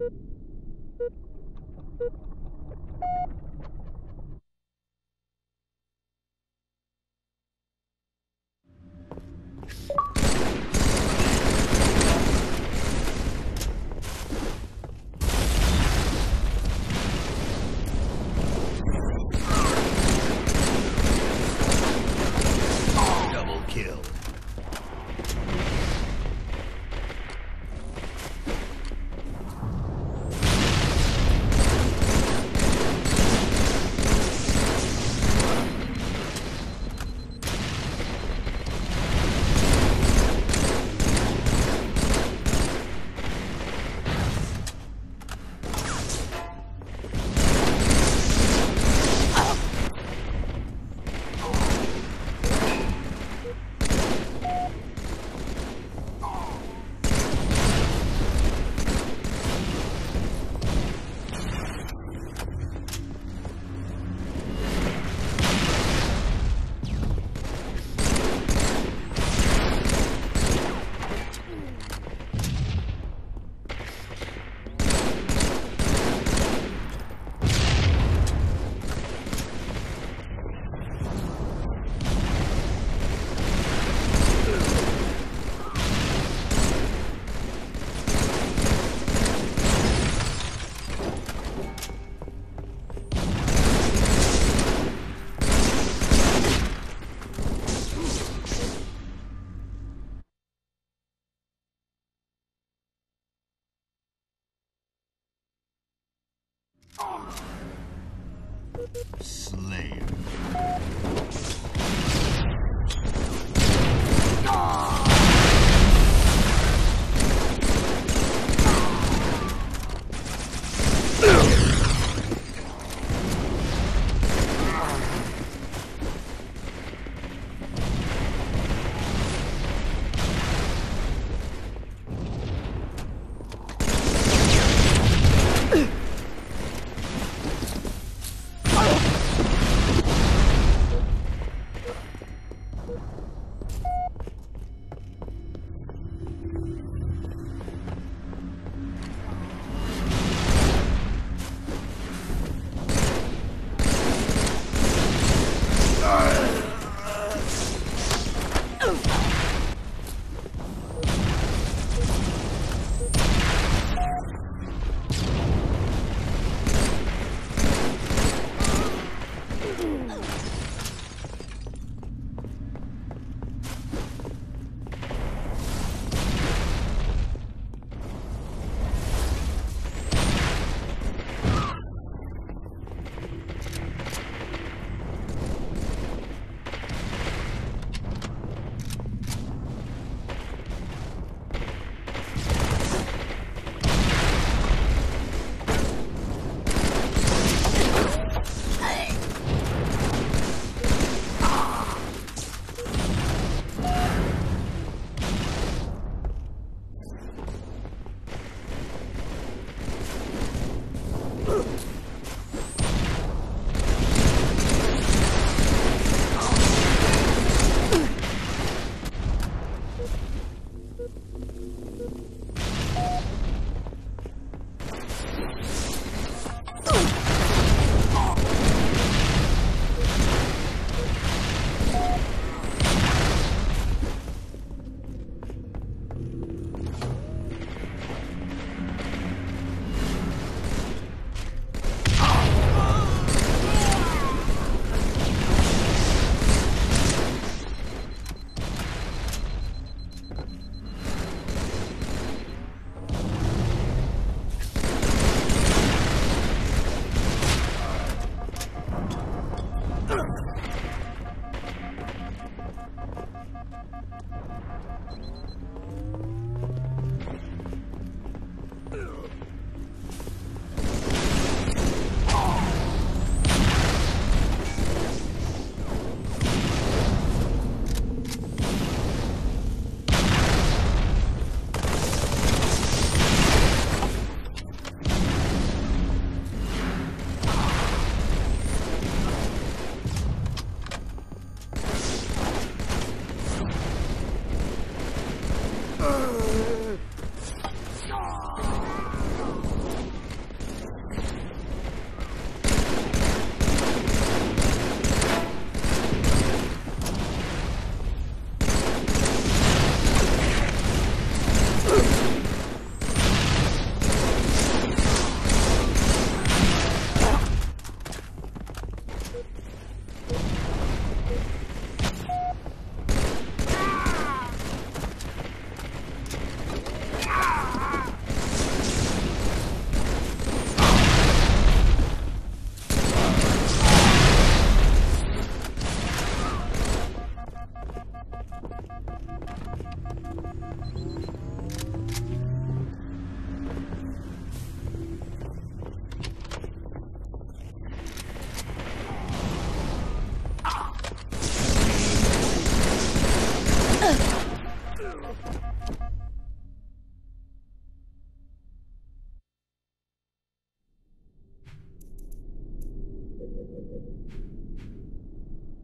Thank you. Slayer. Brasil!